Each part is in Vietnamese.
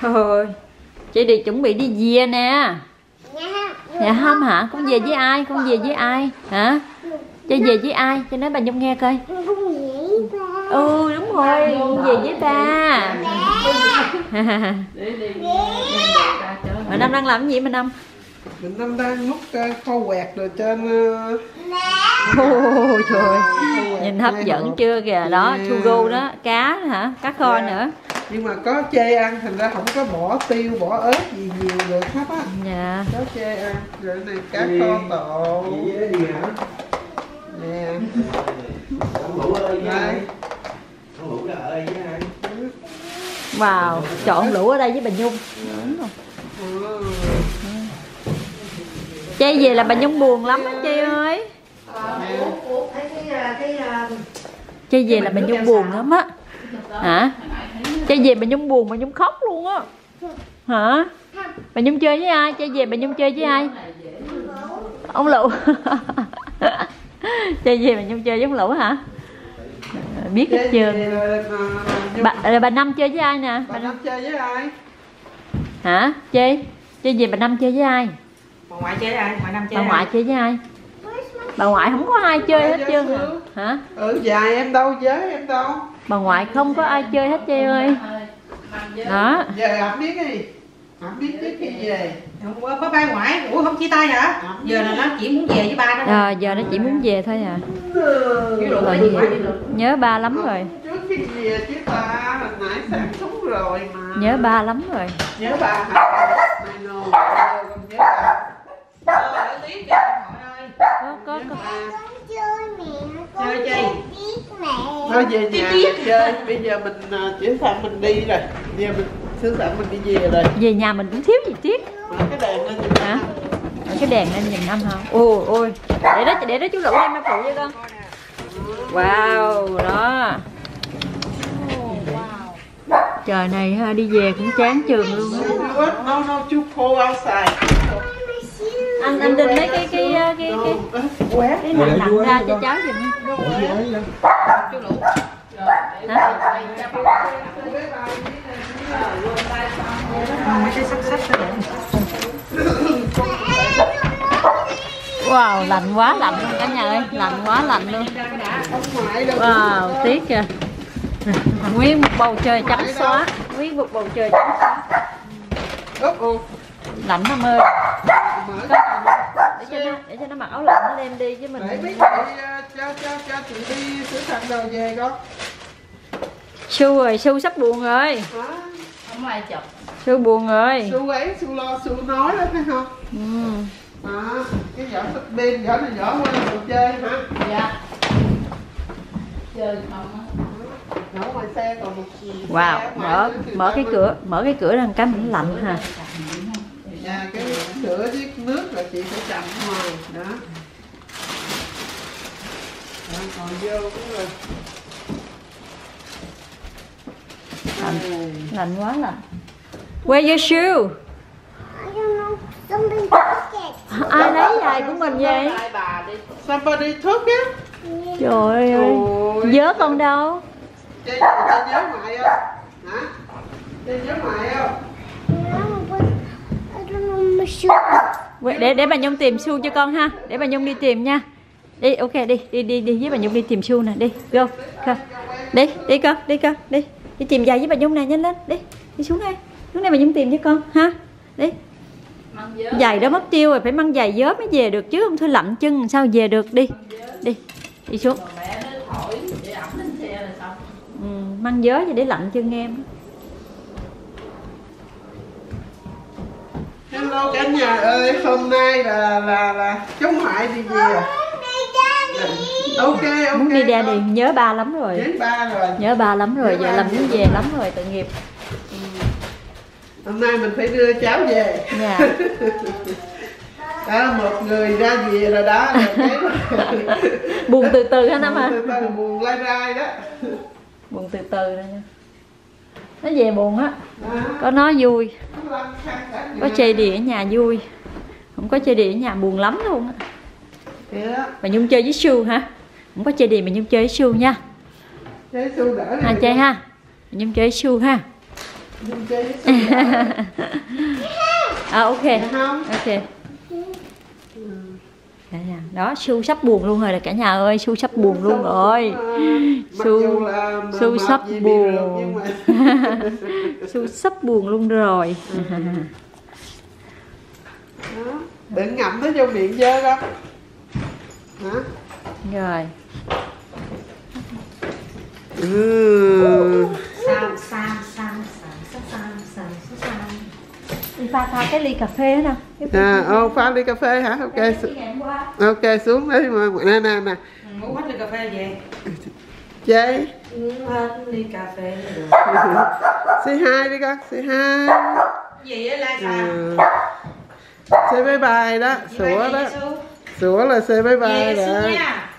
Thôi, chị đi chuẩn bị đi về nè. Dạ không hả? Con về với ai? Con về với ai? Hả? Chơi về với ai? Cho nói bà Nhung nghe coi. Ừ đúng rồi, con về với ba. Mà Năm đang làm cái gì mà Năm? mình năm đang múc uh, kho quẹt rồi trên uh, Ôi trời nhìn hấp dẫn chưa kìa đó, Nè. chugo đó, cá hả? Cá kho Dạ. nữa. Nhưng mà có chê ăn thành ra không có bỏ tiêu bỏ ớt gì nhiều được hết á Dạ. có chê ăn rồi này cá kho tổ nè đây Wow, chọn lũ ở đây với bà Nhung. Ừ. Chơi về là bà Nhung buồn lắm á chị ơi. Chơi về là bà Nhung buồn lắm á. Hả? Chơi về bà Nhung buồn, bà Nhung khóc luôn á. Hả? Bà Nhung chơi với ai? Chơi về bà Nhung chơi với ai? Ông Lụ. chơi về bà Nhung chơi với ông Lụ hả? Biết hết chưa? gì à, Bà, bà Năm chơi với ai nè? bà năm chơi với ai Hả? Chơi? Chơi về bà Năm chơi với ai? bà ngoại chơi ai ngoại năm chơi bà ngoại chơi với ai bà ngoại không có ai chơi hết trơn với hả? Ừ dài em đâu giới em đâu bà ngoại không có ai chơi hết chơi ơi. Đó. Giờ ẩm biết đi. Ẩm biết trước khi về. Không có, ba ngoại. Ủa không chia tay hả? Giờ là nó chỉ muốn về với ba đó thôi. à, giờ nó chỉ muốn về thôi à rồi đi về. nhớ ba lắm rồi. trước khi về chứ hồi nãy sáng súng rồi mà. Nhớ ba lắm rồi. Nhớ hả? Ờ, ơi. có có có. chơi chơi thôi về nhà mình chơi. Bây giờ mình à, chuyển sang mình đi rồi. Giờ mình sứ sẵn mình đi về rồi. Về nhà mình cũng thiếu gì tiếc. Mở cái đèn lên nhìn hả? Mở cái đèn lên nhìn năm hả? Ôi ôi. Để đó để đó chú lũ đem nó phụ cho con. Wow đó. Trời này ha, đi về cũng chán trường luôn á? No, no, too cold outside. anh anh định lấy cái cái cái cái cái, Quét. cái nặng nặng ra cho cháu giùm mấy cái sắc sắc wow, lạnh quá, lạnh luôn cả nhà ơi, lạnh quá, lạnh luôn. Wow, tiếc kìa. Nguyên một bầu trời trắng xóa nguyên một bầu trời trắng xóa. Lạnh lắm ơi. Để cho nó, để cho nó mặc áo lạnh nó đem đi chứ mình cho cho cho chị đi sửa soạn đồ về con. su rồi su sắp buồn rồi Hả? không ai chụp su buồn rồi Su ấy, su lo, su nói đó thấy không? ừ. À, cái vỏ sắp pin, vỏ này vỏ qua đồ chơi hả? dạ chơi không á Ở ngoài xe còn một wow xe mở mở cái cửa mở cái cửa ra một cái mình lạnh ha Dạ, cái sữa với nước là chị phải chậm ngoài đó. Đó, còn vô cũng là lạnh. Lạnh quá lạnh. Where your shoe? Ai lấy giày của mình vậy? Hai bà đi. Somebody took it. trời ơi. Nhớ con đâu? Chơi ngoại không? Hả? Chơi ngoại không? Để để bà nhung tìm su cho con ha. Để bà nhung đi tìm nha đi ok đi đi đi đi với bà nhung đi tìm su nè đi go go. đi đi con đi con đi. Đi tìm giày với bà nhung nè nhanh lên đi đi xuống đây. Xuống đây bà nhung tìm với con ha đi. Giày đó mất tiêu rồi phải mang giày dớp mới về được chứ không thôi lạnh chân sao về được đi đi đi xuống. Ừ, mang dớ vậy để lạnh chân em. Hello cả nhà ơi, hôm nay là là là cháu ngoại đi về. Ok ok. muốn đi đa đi nhớ ba lắm rồi Đến ba rồi. nhớ ba lắm rồi giờ làm muốn về lắm rồi tội nghiệp Hôm nay mình phải đưa cháu về. nha Đó, một người ra về rồi đó. Buồn từ từ ha năm từ buồn lai rai đó. buồn từ từ thôi nha nó về buồn á Đó. có nó vui có chơi đi ở nhà vui không có chơi đi ở nhà buồn lắm luôn á Đó. bà nhung chơi với su hả? Không có chơi đi mà nhung chơi với su nha. Chế su đỡ ha chơi ha. Bà nhung chơi với su ha. Dung chơi với Xuân à ok. Dạ ok. Cả nhà đó su sắp buồn luôn rồi là cả nhà ơi. Su sắp buồn luôn rồi. Su- Su sắp buồn. su sắp buồn luôn rồi. Đừng ngậm nó vô miệng dơ đó hả? Rồi. Ừ. Sam sam sam sam sam sam sam đi pha pha cái ly cà phê đó nè à ô pha ly cà phê hả? Ok ok xuống đấy mà nè nè nè. Uống hết ly cà phê về chơi Uống hết ly cà phê được say hi đi con say hi. Gì á Lai Sa? Ừ. say bye bye đó sủa đó sủa là say bye bye Xuân nha.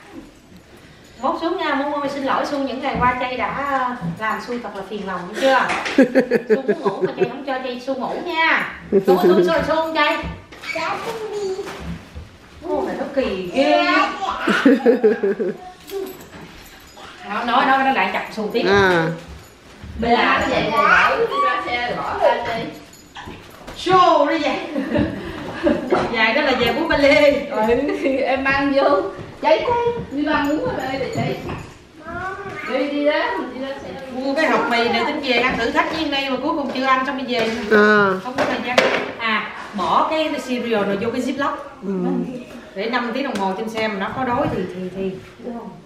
Mốt xuống nha, muốn mong xin lỗi Xuân những ngày qua chay đã làm Xuân thật là phiền lòng chưa? Xuân muốn ngủ mà chay không cho chay Xuân ngủ nha. Xuân Xuân Xuân Xuân chay? Ô này nó kỳ ghê. Nói nói nói nó lại chặt Xuân tiếp. À. Bây giờ nó vậy thì bỏ ra xe rồi bỏ ra đi. Show đi vậy Dài đó là về bún ba lê em mang vô. Cháy quá. Đi mang muốn ở đây để cháy. Đi đi đó mình đi ra xe Mua cái hộp mì này tính về ăn thử thách với đây mà cuối cùng chưa ăn xong đi về à. Không có thời gian. À bỏ cái cereal rồi vô cái ziplock ừ. để 5 tiếng đồng hồ trên xe mà nó có đói thì thì thì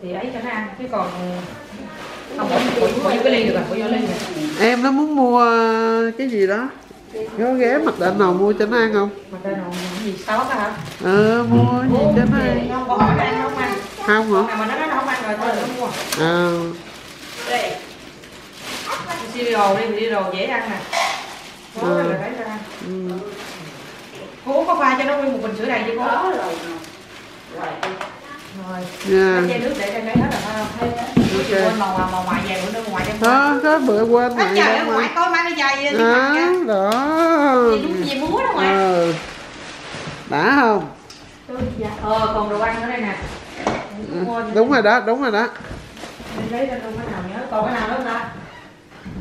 thì ấy cho nó ăn. Chứ còn không bỏ bỏ bỏ vô cái ly được rồi bỏ vô ly rồi em nó muốn mua cái gì đó có ghé mặt định nào mua cho nó ăn không mà đây nào gì? Sáu á hả? Ờ mua gì? cho nó ăn không có hỏi ăn không ăn không hả? Mà mà nó nói nó không ăn rồi thôi nó mua. À đây. Cereal đi cereal dễ ăn nè. Có Ừ. là lấy ra. Ăn ừ. cô có pha cho nó nguyên một bình sữa đầy chứ cô đó rồi rồi cái chai nước để trên đấy hết rồi phải không? Ok. quên màu màu ngoài về nữa ngoài trong có có bữa quên này trời ơi, ngoại coi mang cái giày đi đó đó. Gì đúng gì múa đó ngoại ờ. Đã không? Ờ còn đồ ăn ở đây nè. Ừ, đúng rồi đó đúng rồi đó. Lấy ra cái nào nhớ. Còn cái nào nữa không ta?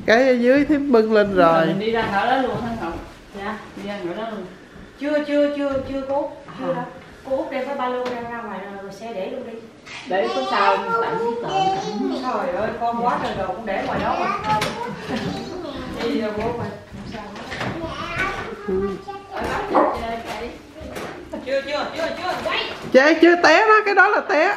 Cái ở dưới thím bưng lên rồi. mình đi ra khỏi đó luôn hả ngọc dạ. Đi ra đó luôn. Chưa chưa chưa chưa cố. Chưa đâu cô út đem cái ba lô ra ra ngoài rồi xe để luôn đi. Để có sao tặng với tợ trời ơi con quá trời đồ cũng để ngoài đó mà. Đi đâu bố mà chưa chưa chưa chưa. Quay. Chế chưa té đó cái đó là té.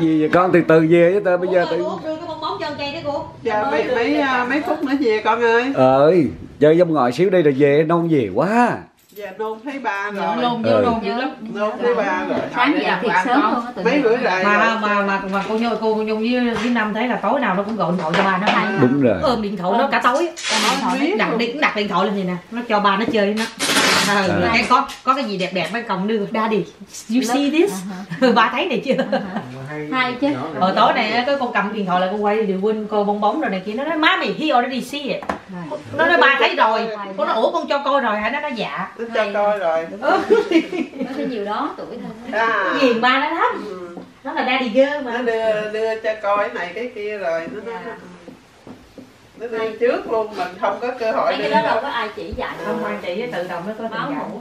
Gì vậy con? Từ từ về với tao bây giờ tự út đưa cái bong bóng chân cây đấy cô. Dạ mấy mấy à, mấy phút nữa về con ơi. Ơi chơi trong ngồi xíu đi rồi về non về quá dạ nôn thấy ba Nôn rồi. luôn Ừ. vô luôn dữ lắm. Nôn thấy ba rồi. Sáng dậy thiệt sớm luôn á mấy bữa rồi mà mà mà mà cô nhung cô nhung với với năm thấy là tối nào nó cũng gọi điện thoại cho ba nó hay. Đúng rồi. Ôm điện thoại nó cả tối. Đặt điện đặt điện thoại lên gì nè. Nó cho ba nó chơi nó à, À. cái có có cái gì đẹp đẹp nó cầm đưa. Daddy you see this? Ba thấy này chưa? Hai chứ. Hồi tối này cái con cầm điện thoại lại con quay điều quên coi bong bóng rồi này kia. Nó nói má mày he already see it. Nó nói ba thấy rồi. con nói ủa con cho coi rồi hả? Nó nói dạ. Nó cho coi rồi. Nó có nhiều đó tuổi thôi à. Ghiền ba nó lắm? Ừ. nó là daddy girl nó mà đưa đưa cho coi cái này cái kia rồi. Nó nó, Dạ. Nó đưa trước luôn mình không có cơ hội đi cái đó đâu có ai chỉ dạy. Không quan chị tự động nó có tình mủ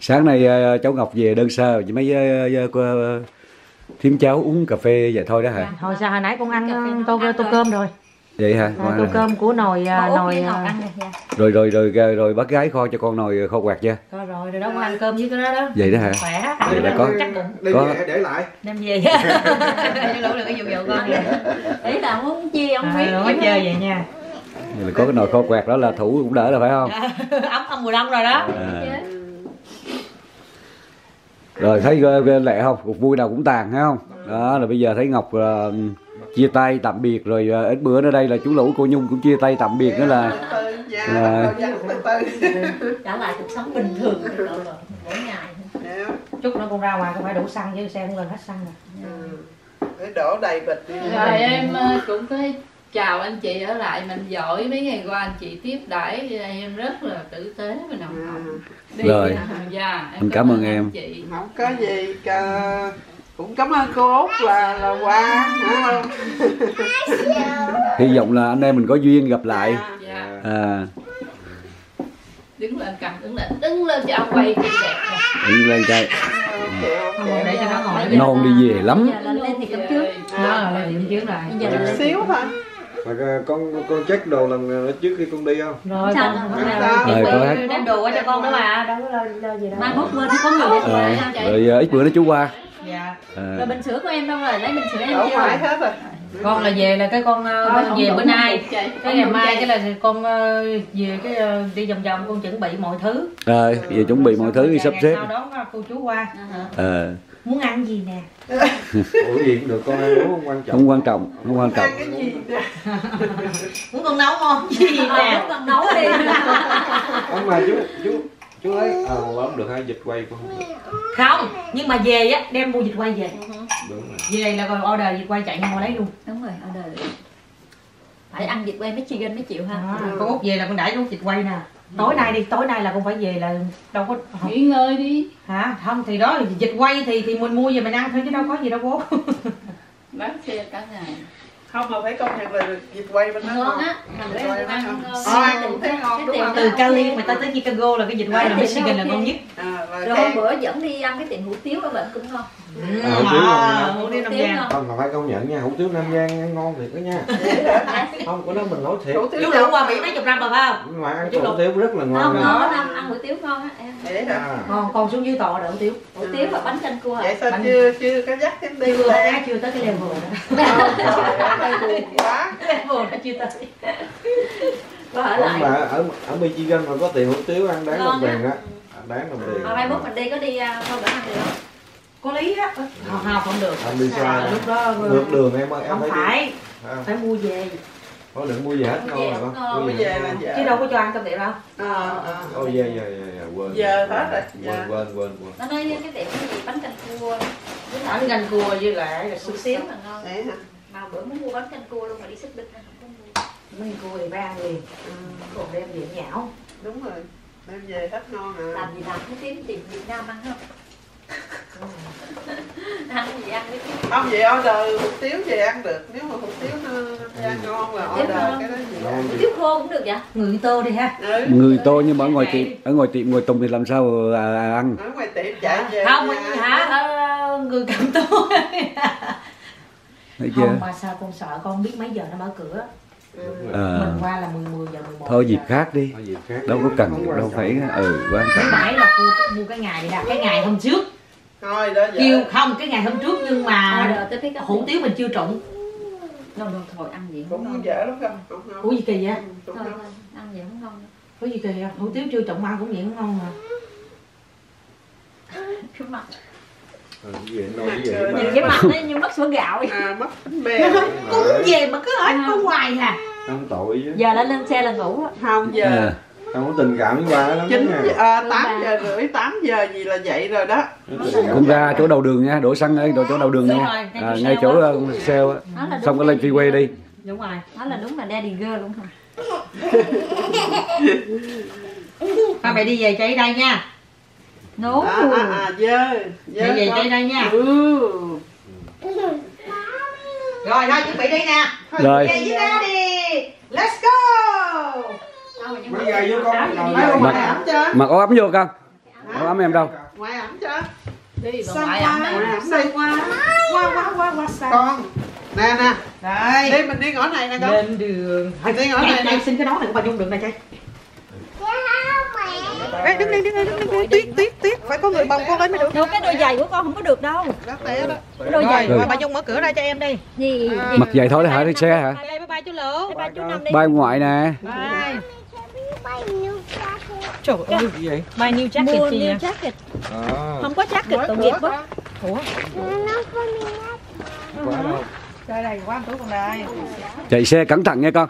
sáng nay ờ, cháu ngọc về đơn sơ chỉ mấy ờ, ờ, thím cháu uống cà phê vậy thôi đó hả? Hồi sao hồi nãy con ăn tô tô cơm rồi vậy hả? À, tô rồi. cơm của nồi à, út nồi à, ăn rồi rồi rồi rồi rồi, rồi bác gái kho cho con nồi kho quạt chưa? Rồi rồi rồi đó con ăn cơm với cái đó đó. Vậy đó hả? Khỏe. Vậy là có- chắc cũng đi Có- về để lại. Đem về. Lũ đừng có dụ dụ con. Ý là muốn chia ông à, biết rồi mới chơi vậy nha. Vậy là có cái nồi kho quạt đó là thủ cũng đỡ rồi phải không? Ấm âm mùa đông rồi đó. À. rồi thấy ghê lẹ không? Cuộc vui nào cũng tàn thấy không? Đó là bây giờ thấy ngọc ờ, chia tay tạm biệt rồi ờ, ít bữa nữa đây là chú lũ cô nhung cũng chia tay tạm biệt nữa là À. trở lại cuộc sống bình thường rồi mỗi ngày Dạ. chút nữa con ra ngoài con phải đủ xăng chứ xe cũng gần hết xăng rồi Ừ. để đổ đầy bịch đi rồi em ờ, cũng phải chào anh chị ở lại mình giỏi mấy ngày qua anh chị tiếp đãi em rất là tử tế và nồng hậu đi Rồi. dạ, em Mình cảm ơn em. anh chị không có gì cả cũng cảm ơn cô út là là quà hy vọng là anh em mình có duyên gặp lại. Dạ. À, đứng lên cầm đứng lên. Đứng lên cho ông quay đẹp đứng lên để cho nó ngồi ngon đi về lắm. Lên thì cấp trước. Nó là lên trước rồi. Giờ lên xíu thôi. Mà con con check đồ lần trước khi con đi không? rồi con hết. đem đồ qua cho con nữa mà đâu có lo, lo gì đâu. Mai mốt quên có người Ờ, rồi rồi ờ, ít bữa nữa chú qua dạ. À, rồi bình sữa của em đâu rồi? Lấy bình sữa em chưa ngoài hết rồi. Con là về là cái con ờ, Thôi, về không bữa nay cái không ngày mai cái là con ờ, về cái ờ, đi vòng vòng con chuẩn bị mọi thứ. Rồi giờ chuẩn bị mọi thứ đi sắp xếp. sau đó cô chú qua. Ờ, muốn ăn gì nè? Ủa gì cũng được con ăn uống không quan trọng. không quan trọng không quan trọng. Cái gì muốn con nấu ngon gì Ờ, nè? con nấu đi. Không mà chú chú chú thấy à mà không được hay dịch quay con không được. không nhưng mà về á đem mua dịch quay về. Đúng rồi. về là còn order dịch quay chạy qua lấy luôn. Đúng rồi order phải ăn vịt quay mấy chi mới chịu ha? À, con út về là con đãi con dịch quay nè. Tối nay đi tối nay là con phải về là đâu có không, nghỉ ngơi đi. Hả? Không thì đó dịch quay thì thì mình mua về mình ăn thôi chứ đâu có gì đâu bố. Bán xe cả ngày không mà phải công nhận là vịt quay bên đó. Ngon á. Lấy quay ăn ngon. Ăn cũng thấy ngon, đúng không? từ Cali mà ta tới Chicago là cái dịch quay là Michigan là ngon nhất. à, rồi hôm bữa dẫn đi ăn cái tiệm hủ tiếu ở bệnh cũng ngon ừ, À, hủ tiếu à, hủ tiếu Nam Hủ Giang. Không mà phải công nhận nha, hủ tiếu Nam Giang ngon thiệt đó nha. Không, cái đó mình nói thiệt. hủ tiếu chú lượm qua Mỹ mấy chục năm rồi phải không? Mà ăn Chú hủ tiếu rất là ngon nha. ngon ăn ăn hủ tiếu ngon á em. Hả? À, còn còn xuống dưới tòa đậu tiếu. Hủ tiếu và bánh canh cua. Vậy sao Bánh- chưa chưa có dắt em đi chưa chưa tới cái level đó. Quá level đó chưa tới. Có ở lại. mà ở ở Michigan mà có tiền hủ tiếu ăn đáng đồng á. tiền á. Đáng đồng tiền. Ờ, mai mốt mình đi có đi à, thôi bữa ăn được không có lý á. Không không không được. Không đi xa. lúc đó Ngược đường em ơi, em không phải À, phải. Mua về. Có đừng mua gì hết Mua ngon về rồi không. Mua về. chứ đâu có cho ăn cơm tiệm đâu. Ờ, ờ. Ồ dạ dạ dạ dạ quên. Giờ hết rồi. Quên quên quên quên. nó nói cái tiệm cái gì bánh canh cua. Bánh canh cua với lại là xúc xíu mà ngon. Vậy hả? mà bữa muốn mua bánh canh cua luôn mà đi xích bích nên không có mua. Mấy cua thì ăn liền còn đem về nhão. Đúng rồi. Đem về hết ngon à. Làm gì làm cái tiếng tìm Việt Nam ăn không ăn gì ăn cái không vậy order hủ tiếu về ăn được. Nếu mà hủ tiếu nó nó ăn ngon là order cái đó gì Ngon hủ tiếu khô cũng được vậy? Người tô đi ha. Ừ. người tôi nhưng mà ở ngoài tiệm ở ngoài tiệm ngoài tùng thì làm sao à, à, ăn? Ở ngoài tiệm chạy về không nhà hả? ờ, người cầm tô thấy chưa? Không mà sao con sợ con biết mấy giờ nó mở cửa? Rồi. Ờ, mình qua là 10 10 giờ 11 thôi dịp giờ. khác đi. Có gì khác. đâu có cần Không đâu phải ừ quan trọng. Bảy là cô mua cái ngày này là cái ngày hôm trước thôi đó kêu giờ không cái ngày hôm trước nhưng mà order tới pick up hủ tiếu mình chưa trụng. Đâu đâu thôi ăn gì không cũng ngon dở lắm không? Cũng ngon ủa gì kỳ vậy? Ừ, cũng thôi ngon thôi ăn gì không. Ngon ủa gì kỳ vậy? Hủ tiếu chưa trụng ăn cũng vậy cũng ngon mà. Cái mặt. Ừ, cái gì nói cái gì Trời mà- nhìn cái mặt đấy như mất sữa gạo vậy. à mất bánh cũng về mà cứ hỏi con hoài à Không tội chứ. giờ là lên xe là ngủ á không giờ à, Không có tình cảm với ba lắm chín nha. à, tám giờ rưỡi tám giờ gì là dậy rồi đó. Cũng ra chỗ đầu đường nha đổ xăng ở chỗ chỗ đầu đường nha. Rồi, ngay à, chỗ ngay sale chỗ là đúng xong có lên cái- freeway đi. Đúng rồi nó là đúng là daddy girl luôn hả? Ba mẹ đi về chơi đây nha. Nấu à, à, à dơ dơ về chơi đây nha. ừ. rồi thôi chuẩn bị đi nè. Rồi. Về với ba đi. Let's go Mấy gà vô con Mặc- mặc áo ấm vô con áo ấm em đâu? Ngoại ẩm chưa? Đi qua? ẩm qua? Qua qua qua qua con. Nè nè. Đây. Đi mình đi ngõ này nè con. Lên đường. Mình đi ngõ này nè. xin cái nón này của bà Dung được nè trai Ê, đứng đây đứng đây đứng đây tuyết tuyết tuyết. Phải có người bồng con lên mới được. Cái đôi giày của con không có được đâu. Đó té đó. Cái đôi giày Rồi. bà Dung mở cửa ra cho em đi. Gì? Mặc giày thôi đấy hả đi xe hả? Bye bye bye chú Lũ ba chú năm đi. Ba ngoại nè. Bye trời ơi gì vậy? my new jacket mua new jacket. À, không có jacket tội nghiệp quá. quá đâu. đây đây qua túi con đây chạy xe cẩn thận nha con.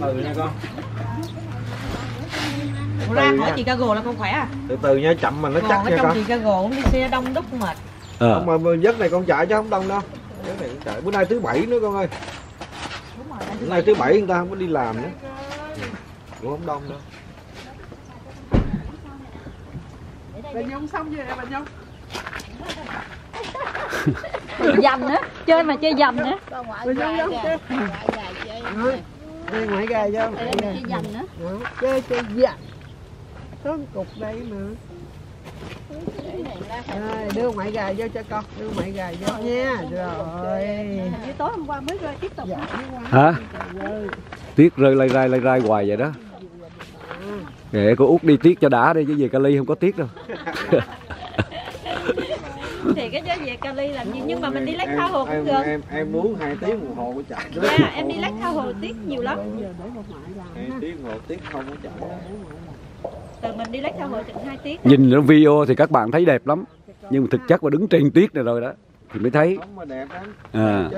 Từ nha con. Ủa ra khỏi Chicago là con khỏe à? Từ từ nha, chậm mà nó còn chắc ở nha trong con. Chicago cũng đi xe đông đúc mệt. Ờ. Không mà giấc này con chạy chứ không đông đâu. Giấc này con chạy. Bữa nay thứ bảy nữa con ơi. Đúng rồi Bữa nay thứ bảy người ta không có đi làm nữa. Cũng không đông đâu. bà nhung xong chưa bà nhung? Dầm nữa chơi mà chơi dầm nữa. Giống chứ? Đó. Đây ngoại gà chơi dầm nữa. Chơi chơi dạ Có cục đây mà Rồi, đưa ngoại gà vô cho con đưa ngoại gà vô nha. Rồi. Như tối hôm qua mới rơi tiếp tục hả? Tiết rơi lay rai lay rai hoài vậy đó. Để cô út đi tiết cho đã đi chứ về Cali không có tiết đâu. Thì cái đó về Cali làm gì? Nhưng mà mình đi lách Em- thao hồ cũng em, được. em em muốn hai tiếng đồng hồ có chạy. Dạ em đi lách thao hồ tiết nhiều lắm. Hai tiếng hồ tiếng không có chạy từ mình đi lách thao hồ chừng hai tiết nhìn trong video thì các bạn thấy đẹp lắm. Nhưng mà thực chất mà đứng trên tiết này rồi đó thì mới thấy. Không mà đẹp lắm. À.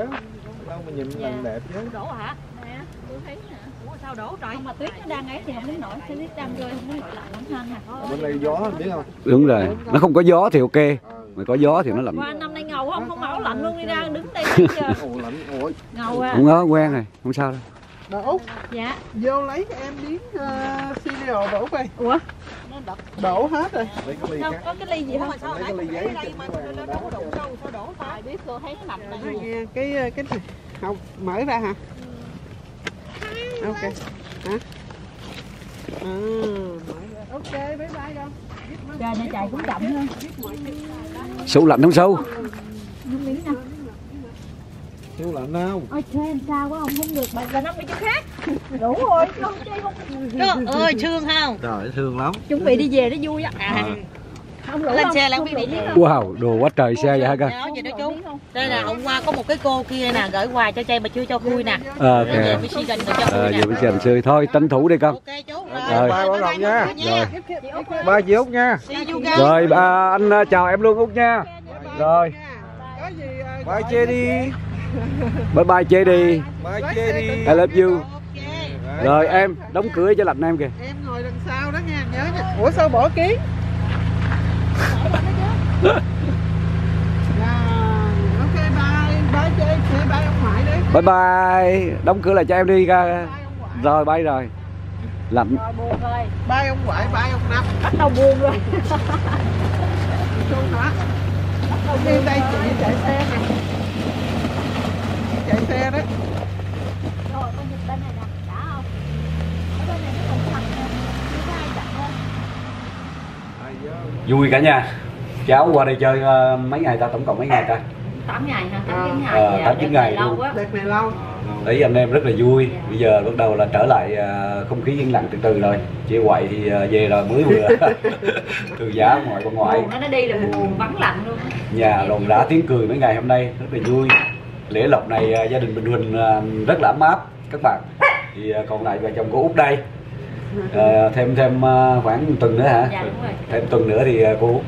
Đâu mà nhìn Dạ. mình đẹp chứ. Đổ hả? Nè tôi thấy nè. Ủa sao đổ trời? Mà tuyết nó đang ấy thì không đến nổi tuyết đang rơi không đến nổi lạnh lắm hơn nè Ở bên đây gió biết không? Đúng rồi. Nó không có gió thì ok. Mà có gió thì nó lạnh. Qua năm nay ngầu không không ảo lạnh luôn đi ra đứng đây giờ ồ lạnh. Ôi ngầu à. Không có quen rồi. Không sao đâu bà út dạ. Vô lấy em miếng uh, cereal bà út ơi ủa? Đổ hết rồi. Cái đâu khác. có cái ly gì không lấy cái ly giấy trên cái bàn mà đá ai biết cô thấy nó lạnh này. Nghe cái ờ, cái không mở ra hả? Ok. Hả? À, mở ra. ok bye bye đâu. Trời này chạy cũng chậm hơn. Sâu lạnh không sâu? Không miếng nè siêu lạnh không ôi chơi em sao quá không không được bạn là năm mươi chút khác. Đủ rồi không chơi không Trời ơi thương không? Trời thương lắm. Chuẩn bị đi về nó vui á. À, không đủ Lên không? xe là Không quý đủ vị miếng thấy không? wow đồ quá trời xe vậy hả chú. Đây là hôm qua có một cái cô kia nè gửi quà cho chay mà chưa cho khui nè. À, ok về Michigan rồi cho à, khui nè. chơi thôi tranh thủ đi con. Ok chú Rồi. ba bảo lòng nha. Rồi. Ba chị út nha. Rồi à, anh à, chào em luôn út nha. Rồi. Có gì ờ, ba chê đi bye bye chơi đi. Ba chê đi. I love you. Rồi em đóng cửa cho lạnh em kìa. Em ngồi đằng sau đó nha nhớ nha. Ủa sao bỏ ký? Bye. Bye chơi chơi bye ông ngoại đi. Bye bye. Đóng cửa lại cho em đi bye ngoại. Rồi bay rồi. Lạnh. Rồi buồn rồi. Bye ông ngoại bye ông năm. Bắt đầu buồn rồi. Luôn hả? Đi đây chị chạy xe nè chạy xe đó. Rồi con nhìn bên này nè. Đã không? Ở bên này nó còn chặt nè chưa có ai chặt thôi vui cả nhà. Cháu qua đây chơi ờ, mấy ngày ta? Tổng cộng mấy ngày ta? 8 ngày hả? À. 8 9 ngày tám, chín đợt ngày này lâu luôn. này lâu. Thấy anh em rất là vui. Bây giờ bắt đầu là trở lại ờ, không khí yên lặng từ từ rồi. Chị quậy thì ờ, về rồi mới vừa. Từ giá ngoại qua ngoại buồn nó nó đi là buồn vắng lặng luôn nhà rộn rã tiếng cười mấy ngày hôm nay rất là vui lễ lộc này ờ, gia đình Bình Huỳnh ờ, rất là ấm áp các bạn. Thì ờ, còn lại vợ chồng cô út đây. Ờ, thêm thêm khoảng một tuần nữa hả? Dạ đúng rồi. Thêm tuần nữa thì cô út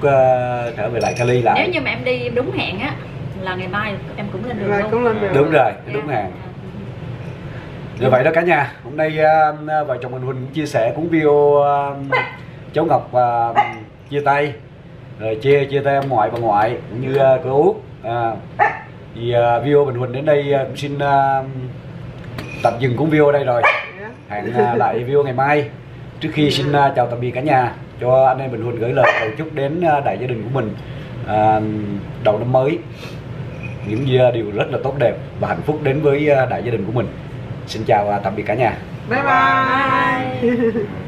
trở về lại Cali lại. Nếu như mà em đi đúng hẹn á là ngày mai em cũng lên đường cũng lên đường đúng rồi Dạ. đúng hàng như vậy đó cả nhà. Hôm nay uh, vợ chồng mình Huỳnh cũng chia sẻ cuốn video uh, cháu Ngọc uh, chia tay. Rồi chia chia tay ông ngoại bà ngoại cũng như uh, cô út. À, thì à, uh, video Bình Huỳnh đến đây uh, cũng xin uh, tạm dừng cũng video ở đây rồi. Hẹn uh, lại video ngày mai. Trước khi xin uh, chào tạm biệt cả nhà cho anh em Bình Huỳnh gửi lời cầu chúc đến uh, đại gia đình của mình uh, đầu năm mới. Những uh, điều rất là tốt đẹp và hạnh phúc đến với uh, đại gia đình của mình. Xin chào và tạm biệt cả nhà. Bye bye.